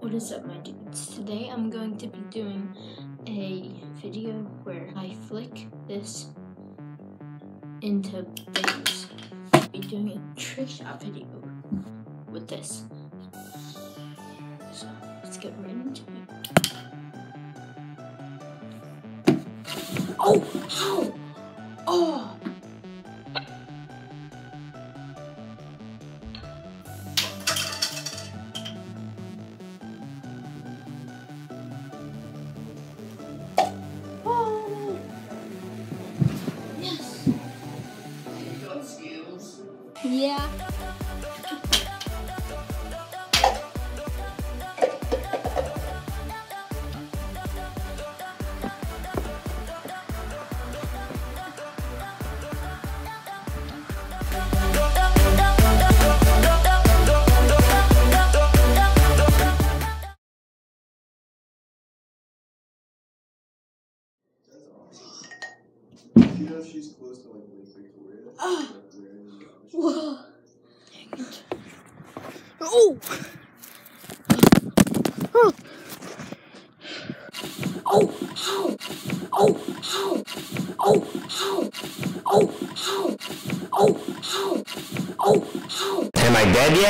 What is up my dudes? Today I'm going to be doing a video where I flick this into things. I'll be doing a trick shot video with this. So let's get right into it. Oh! Ow! Yeah. That's awesome. You know she's close to like Lake Victoria? Ah. Like, where in the ocean? Whoa. Oh! Oh! Oh! Oh! Oh! Oh! Oh! Oh! Am I dead yet?